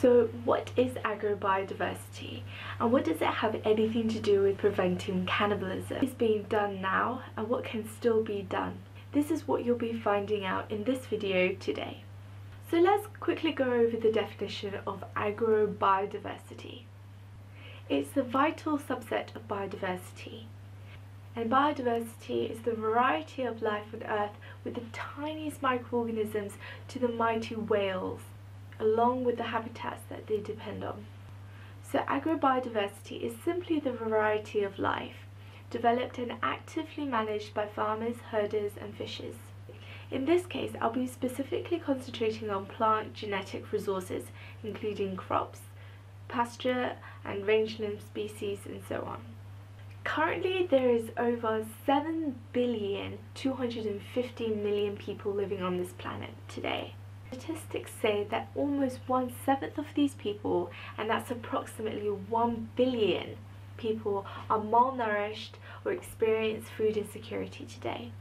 So what is agrobiodiversity and what does it have anything to do with preventing cannibalism? What is being done now and what can still be done? This is what you'll be finding out in this video today. So let's quickly go over the definition of agrobiodiversity. It's the vital subset of biodiversity. And biodiversity is the variety of life on Earth with the tiniest microorganisms to the mighty whales along with the habitats that they depend on. So agrobiodiversity is simply the variety of life developed and actively managed by farmers, herders and fishers. In this case, I'll be specifically concentrating on plant genetic resources, including crops, pasture and rangeland species and so on. Currently, there is over 7 billion 250 million people living on this planet today. Statistics say that almost one seventh of these people, and that's approximately 1 billion people, are malnourished or experience food insecurity today.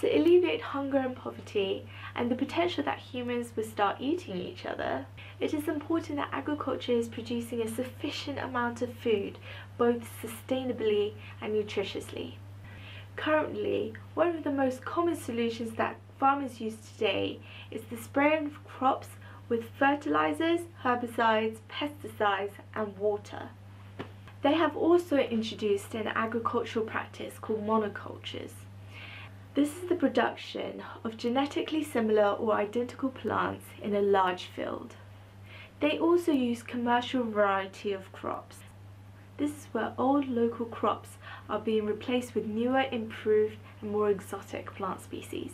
To alleviate hunger and poverty and the potential that humans will start eating each other, it is important that agriculture is producing a sufficient amount of food, both sustainably and nutritiously. Currently, one of the most common solutions that farmers use today is the spraying of crops with fertilizers, herbicides, pesticides and water. They have also introduced an agricultural practice called monocultures. This is the production of genetically similar or identical plants in a large field. They also use commercial variety of crops. This is where old local crops are being replaced with newer, improved and more exotic plant species.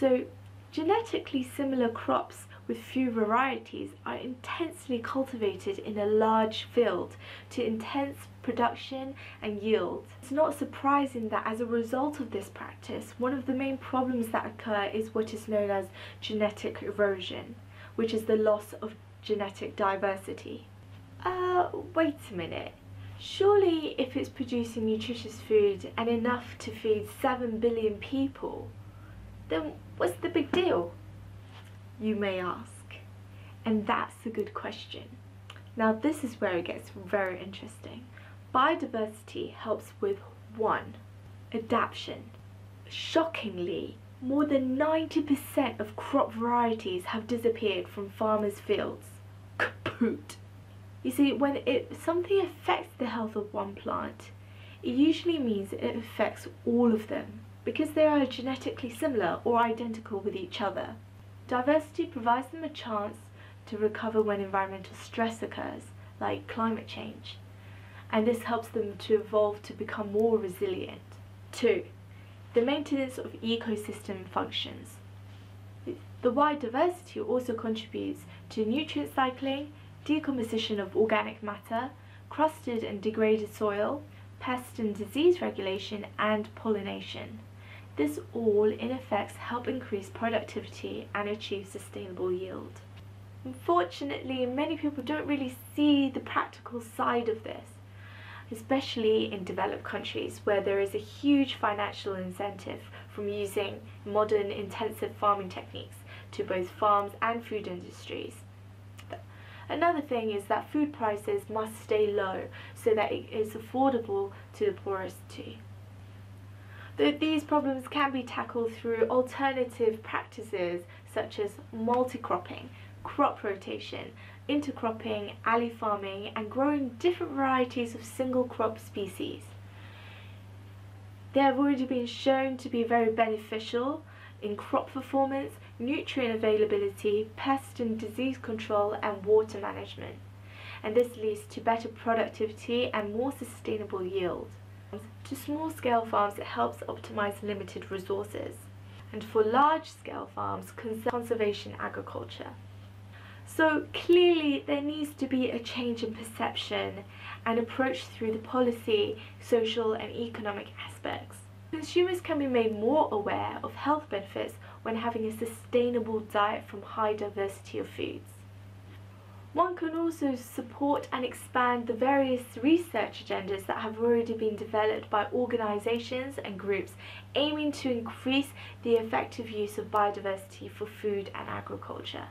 So genetically similar crops with few varieties are intensely cultivated in a large field to intense production and yield. It's not surprising that as a result of this practice, one of the main problems that occur is what is known as genetic erosion, which is the loss of genetic diversity. Uh, wait a minute. Surely if it's producing nutritious food and enough to feed 7 billion people, then what's the big deal? You may ask. And that's a good question. Now this is where it gets very interesting. Biodiversity helps with one, adaptation. Shockingly, more than 90% of crop varieties have disappeared from farmers' fields. Kaput! You see, when it, something affects the health of one plant, it usually means it affects all of them because they are genetically similar or identical with each other. Diversity provides them a chance to recover when environmental stress occurs, like climate change, and this helps them to evolve to become more resilient. 2. The maintenance of ecosystem functions. The wide diversity also contributes to nutrient cycling, decomposition of organic matter, crusted and degraded soil, pest and disease regulation, and pollination. This all in effect help increase productivity and achieve sustainable yield. Unfortunately, many people don't really see the practical side of this, especially in developed countries where there is a huge financial incentive from using modern intensive farming techniques to both farms and food industries. Another thing is that food prices must stay low so that it is affordable to the poorest too that these problems can be tackled through alternative practices such as multi-cropping, crop rotation, intercropping, alley farming and growing different varieties of single crop species. They have already been shown to be very beneficial in crop performance, nutrient availability, pest and disease control and water management. And this leads to better productivity and more sustainable yield. To small scale farms it helps optimize limited resources and for large scale farms conservation agriculture. So clearly there needs to be a change in perception and approach through the policy, social and economic aspects. Consumers can be made more aware of health benefits when having a sustainable diet from high diversity of foods. One can also support and expand the various research agendas that have already been developed by organisations and groups aiming to increase the effective use of biodiversity for food and agriculture.